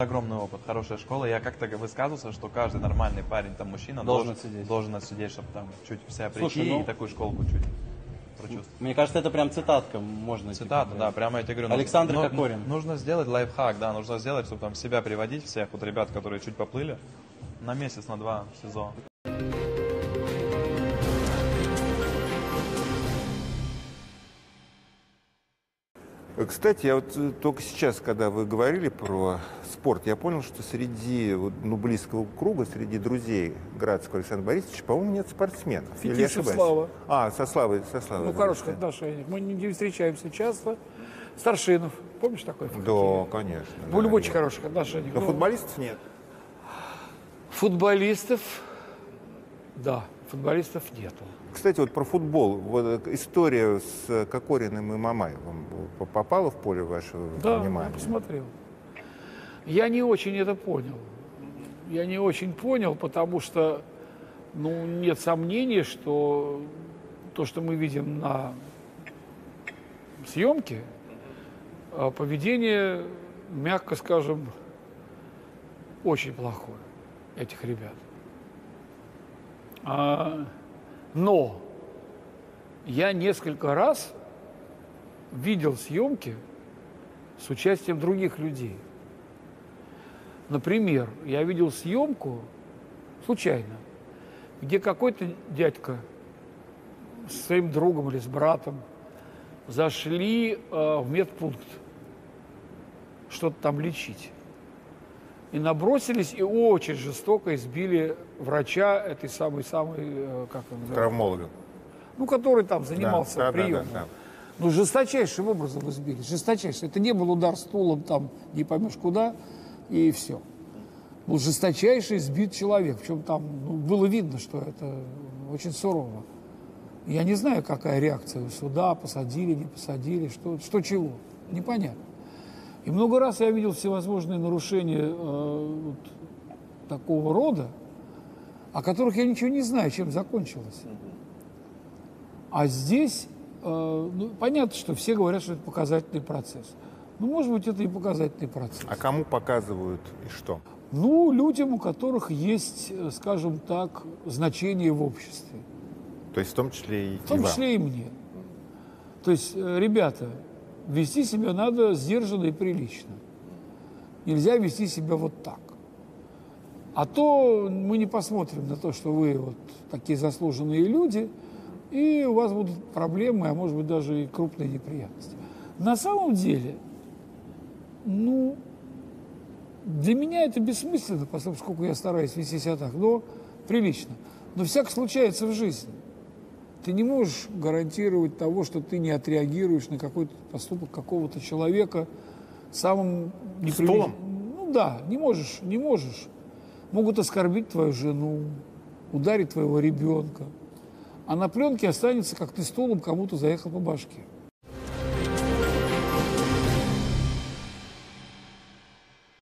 Огромный опыт, хорошая школа. Я как-то высказывался, что каждый нормальный парень, там мужчина, Должен должен, отсидеть. должен отсидеть, чтобы там чуть в себя Слушай, прийти ну- и такую школку чуть прочувствовать. Мне кажется, это прям цитатка можно. типа, Цитата, да, говорить. прямо я тебе говорю. ну, Александр ну, Кокорин. Нужно сделать лайфхак, да, нужно сделать, чтобы там себя приводить всех, вот ребят, которые чуть поплыли, на месяц, на два в сезон. Кстати, я вот э, только сейчас, когда вы говорили про спорт, я понял, что среди ну, близкого круга, среди друзей Градского Александра Борисовича, по-моему, нет спортсменов. Фетисов? Слава. А, со Славой, со Славой. Ну, хороших да. Мы не встречаемся часто. Старшинов, помнишь такой? Да, конечно. Были да, очень хороших отношениях. Но Ну, футболистов нет. Футболистов, да, футболистов нету. Кстати, вот про футбол. Вот история с Кокориным и Мамаевым попала в поле вашего Да, внимания? я посмотрел. Я не очень это понял. Я не очень понял, потому что, ну, нет сомнений, что то, что мы видим на съемке, а, поведение, мягко скажем, очень плохое этих ребят. А, но я несколько раз видел съемки с участием других людей. Например, я видел съемку случайно, где какой-то дядька с своим другом или с братом зашли э, в медпункт что-то там лечить. И набросились и очень жестоко избили врача этой самой-самой, э, как он называется? Травмолога. ну, который там занимался да, да, приемом. да, да. Ну, жесточайшим образом избили, жесточайшим. Это не был удар стулом там, не поймешь куда, и все. Был жесточайший избит человек. Причем там ну, было видно, что это очень сурово. Я не знаю, какая реакция у суда, посадили, не посадили, что, что чего, непонятно. И много раз я видел всевозможные нарушения э, вот такого рода, о которых я ничего не знаю, чем закончилось. А здесь, э, ну, понятно, что все говорят, что это показательный процесс. Ну, может быть, это и показательный процесс. А кому показывают и что? Ну, людям, у которых есть, э, скажем так, значение в обществе. То есть в том числе и, В том числе и мне. То есть, ребята, вести себя надо сдержанно и прилично. Нельзя вести себя вот так. А то мы не посмотрим на то, что вы вот такие заслуженные люди, и у вас будут проблемы, а может быть даже и крупные неприятности. На самом деле, ну, для меня это бессмысленно, поскольку я стараюсь вести себя так, но прилично. Но всяко случается в жизни. Ты не можешь гарантировать того, что ты не отреагируешь на какой-то поступок какого-то человека самым неприличным. Стулом? Ну да, не можешь, не можешь. Могут оскорбить твою жену, ударить твоего ребенка. А на пленке останется, как ты стулом кому-то заехал по башке.